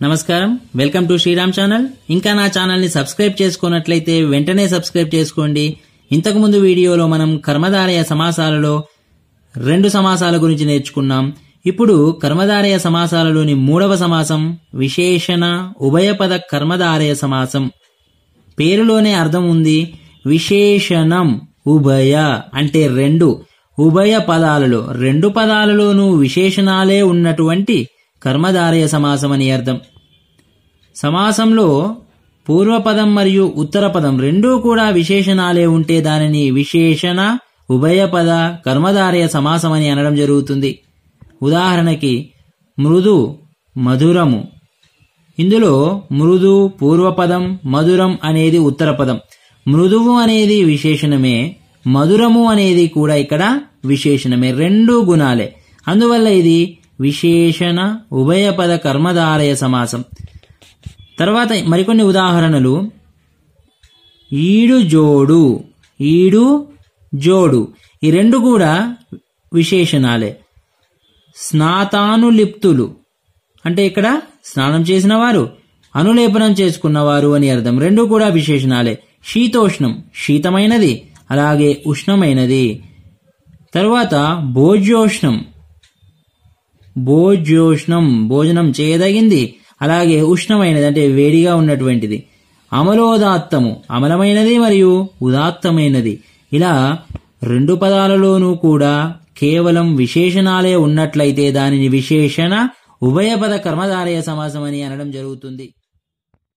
నమస్కారం. Welcome to Sriram channel. ఇంకా నా ఛానల్ని సబ్స్క్రైబ్ చేసుకున్నట్లయితే వెంటనే సబ్స్క్రైబ్ చేసుకోండి. ఇంతకుముందు వీడియోలో మనం కర్మధారయ సమాసాలలో రెండు సమాసాల గురించి నేర్చుకున్నాం. ఇప్పుడు కర్మధారయ సమాసాలలోని మూడవ సమాసం విశేషణ ఉభయపద కర్మధారయ సమాసం. పేరులోనే అర్థం ఉంది విశేషణం ఉభయ అంటే రెండు. ఉభయ పదాలలో రెండు పదాలలోనూ విశేషణాలే ఉన్నటువంటి కర్మధారయ సమాసం అని అర్థం. సమాసంలో పూర్వపదం మరియు ఉత్తరపదం రెండూ కూడా విశేషణాలే ఉంటే దానిని విశేషణ ఉభయపద కర్మధారయ సమాసం అని అనడం జరుగుతుంది. ఉదాహరణకి మృదు మధురము. ఇందులో మృదు పూర్వపదం మధురం అనేది ఉత్తరపదం. మృదువు అనేది విశేషణమే మధురము అనేది కూడా ఇక్కడ విశేషణమే రెండు గుణాలే. అందువల్ల ఇది విశేషణ ఉభయపద కర్మధారయ సమాసం. తర్వాత మరికొన్ని ఉదాహరణలు. ఈడు జోడు ఈడు జోడు. ఈ రెండు కూడా విశేషణాలే. స్నాతానులిప్తులు. అంటే ఇక్కడ స్నానం చేసిన వారు అనులేపనం చేసుకున్నవారు అని అర్థం. రెండు కూడా విశేషణాలే. శీతోష్ణం శీతమైనది అలాగే ఉష్ణమైనది. తర్వాత భోజ్యోష్ణం. భోజ్యోష్ణం భోజనం చేయదగింది. అలాగే ఉష్ణమైనది అంటే వేడిగా ఉన్నటువంటిది. అమలోదాత్తము అమలమైనది మరియు ఉదాత్తమైనది. ఇలా రెండు పదాలలోనూ కూడా కేవలం విశేషణాలే ఉన్నట్లయితే దానిని విశేషణ ఉభయపద కర్మధారయ సమాసం అని అనడం జరుగుతుంది.